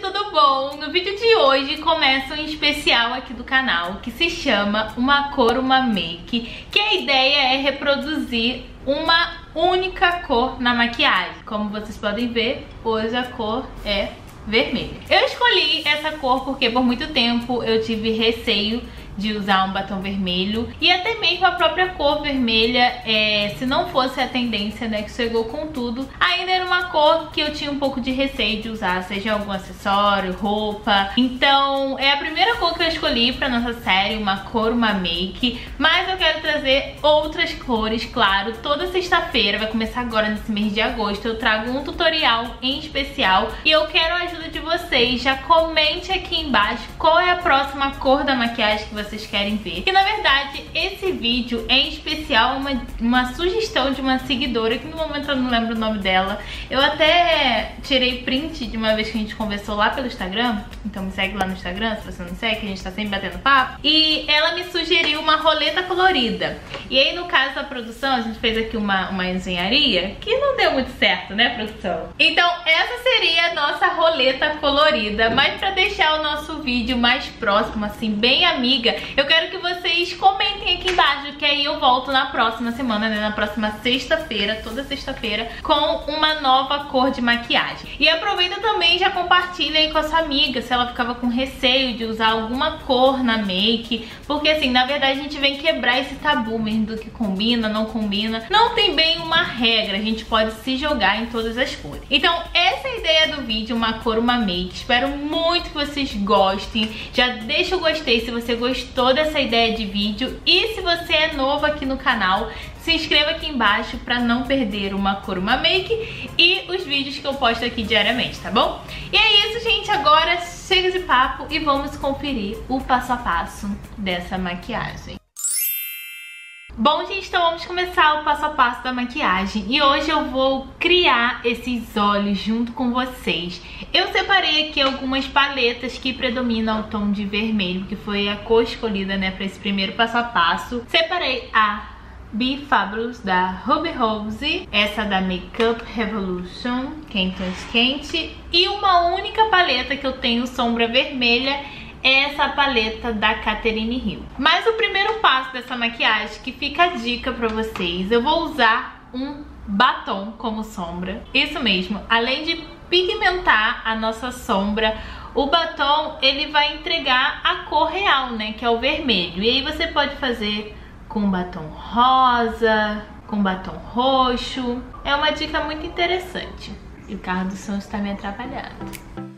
tudo bom? No vídeo de hoje começa um especial aqui do canal que se chama Uma Cor, Uma Make que a ideia é reproduzir uma única cor na maquiagem. Como vocês podem ver, hoje a cor é vermelha. Eu escolhi essa cor porque por muito tempo eu tive receio de usar um batom vermelho. E até mesmo a própria cor vermelha, é, se não fosse a tendência, né, que chegou com tudo, ainda era uma cor que eu tinha um pouco de receio de usar, seja algum acessório, roupa. Então, é a primeira cor que eu escolhi pra nossa série, uma cor, uma make, mas eu quero trazer outras cores, claro, toda sexta-feira, vai começar agora nesse mês de agosto, eu trago um tutorial em especial. E eu quero a ajuda de vocês, já comente aqui embaixo qual é a próxima cor da maquiagem que vocês querem ver. E na verdade, esse vídeo em especial é uma, uma sugestão de uma seguidora, que no momento eu não lembro o nome dela. Eu até tirei print de uma vez que a gente conversou lá pelo Instagram, então me segue lá no Instagram, se você não segue, que a gente tá sempre batendo papo. E ela me sugeriu uma roleta colorida. E aí, no caso da produção, a gente fez aqui uma, uma engenharia, que não deu muito certo, né, produção? Então, essa seria a nossa roleta colorida, mas pra deixar o nosso vídeo mais próximo, assim, bem amiga, eu quero que vocês comentem aqui embaixo, que aí eu volto na próxima semana, né? Na próxima sexta-feira, toda sexta-feira, com uma nova cor de maquiagem. E aproveita também já compartilha aí com a sua amiga, se ela ficava com receio de usar alguma cor na make, porque assim, na verdade a gente vem quebrar esse tabu mesmo do que combina, não combina. Não tem bem uma regra, a gente pode se jogar em todas as cores. Então essa é a ideia do vídeo, uma cor, uma make. Espero muito que vocês gostem. Já deixa o gostei se você gostou dessa ideia de vídeo e se você é novo aqui no canal, se inscreva aqui embaixo para não perder uma cor, uma make e os vídeos que eu posto aqui diariamente, tá bom? E é isso, gente. Agora chega de papo e vamos conferir o passo a passo dessa maquiagem. Bom, gente, então vamos começar o passo a passo da maquiagem. E hoje eu vou criar esses olhos junto com vocês. Eu separei aqui algumas paletas que predominam o tom de vermelho, que foi a cor escolhida, né, pra esse primeiro passo a passo. Separei a Be Fabulous da Ruby Rose, essa da Makeup Revolution, quente quente, e uma única paleta que eu tenho sombra vermelha essa paleta da Catherine Hill. Mas o primeiro passo dessa maquiagem, que fica a dica pra vocês, eu vou usar um batom como sombra. Isso mesmo, além de pigmentar a nossa sombra, o batom ele vai entregar a cor real, né, que é o vermelho. E aí você pode fazer com batom rosa, com batom roxo. É uma dica muito interessante. E o carro do som está me atrapalhando.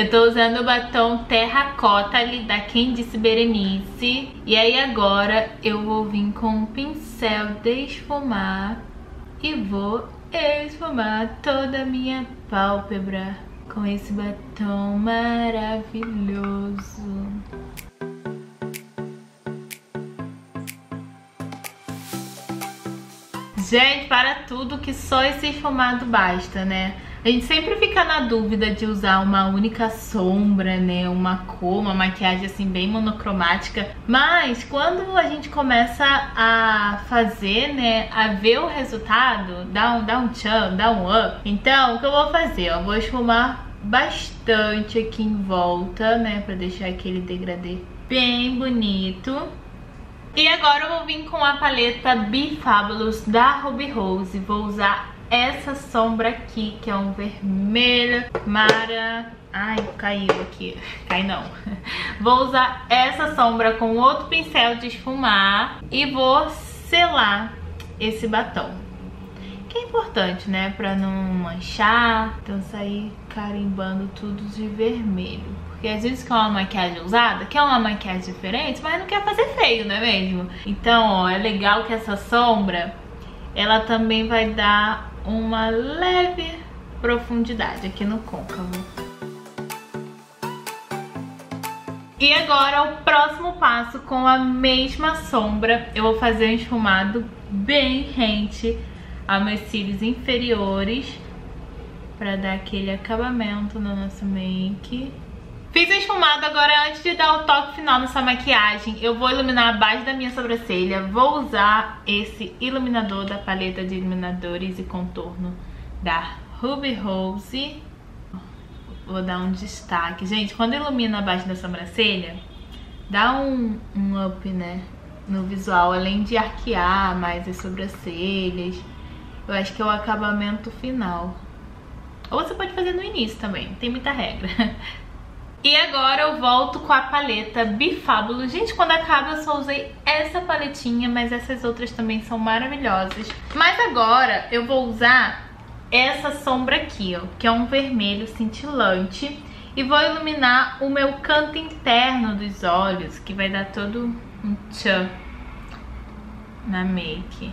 Eu tô usando o batom Terracota ali da Candice Berenice. E aí agora eu vou vir com um pincel de esfumar e vou esfumar toda a minha pálpebra com esse batom maravilhoso. Gente, para tudo que só esse esfumado basta, né? A gente sempre fica na dúvida de usar uma única sombra, né? Uma cor, uma maquiagem assim bem monocromática. Mas quando a gente começa a fazer, né? A ver o resultado, dá um, dá um tchan, dá um up. Então, o que eu vou fazer? Eu vou esfumar bastante aqui em volta, né? Pra deixar aquele degradê bem bonito. E agora eu vou vir com a paleta Be Fabulous da Ruby Rose. Vou usar essa sombra aqui, que é um vermelho mara... Ai, caiu aqui. Cai não. Vou usar essa sombra com outro pincel de esfumar e vou selar esse batom. Que é importante, né? Pra não manchar, então sair carimbando tudo de vermelho. Porque às vezes quer uma maquiagem usada, quer uma maquiagem diferente, mas não quer fazer feio, não é mesmo? Então, ó, é legal que essa sombra, ela também vai dar uma leve profundidade aqui no côncavo. E agora o próximo passo com a mesma sombra, eu vou fazer um esfumado bem rente a meus cílios inferiores para dar aquele acabamento na nossa make. Fiz a esfumado, agora antes de dar o toque final nessa maquiagem, eu vou iluminar a base da minha sobrancelha. Vou usar esse iluminador da paleta de iluminadores e contorno da Ruby Rose. Vou dar um destaque. Gente, quando ilumina abaixo da sobrancelha, dá um, um up, né? No visual, além de arquear mais as sobrancelhas. Eu acho que é o acabamento final. Ou você pode fazer no início também, tem muita regra. E agora eu volto com a paleta Bifábulo. Gente, quando acaba eu só usei essa paletinha, mas essas outras também são maravilhosas. Mas agora eu vou usar essa sombra aqui, ó, que é um vermelho cintilante. E vou iluminar o meu canto interno dos olhos, que vai dar todo um tchan na make.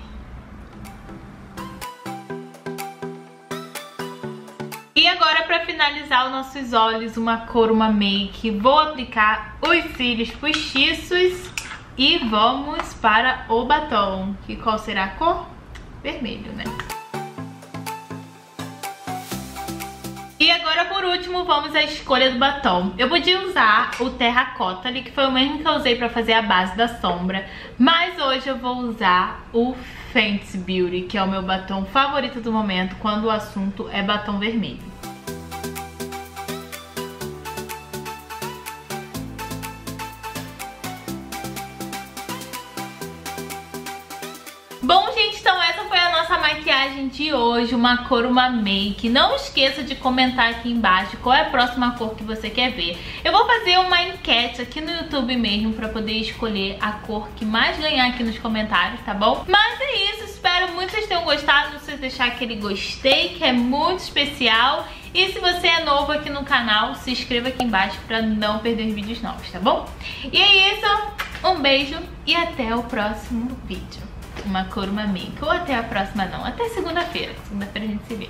E agora para finalizar os nossos olhos, uma cor, uma make, vou aplicar os cílios postiços e vamos para o batom. Que qual será a cor? Vermelho, né? E agora, por último, vamos à escolha do batom. Eu podia usar o Terracota ali, que foi o mesmo que eu usei pra fazer a base da sombra. Mas hoje eu vou usar o Fenty Beauty, que é o meu batom favorito do momento quando o assunto é batom vermelho. Maquiagem de hoje, uma cor, uma make. Não esqueça de comentar aqui embaixo qual é a próxima cor que você quer ver. Eu vou fazer uma enquete aqui no YouTube mesmo pra poder escolher a cor que mais ganhar aqui nos comentários, tá bom? Mas é isso, espero muito que vocês tenham gostado. Não se deixar aquele gostei, que é muito especial. E se você é novo aqui no canal, se inscreva aqui embaixo pra não perder vídeos novos, tá bom? E é isso, um beijo e até o próximo vídeo uma cor, uma make. Ou até a próxima não, até segunda-feira. Segunda-feira a gente se vê.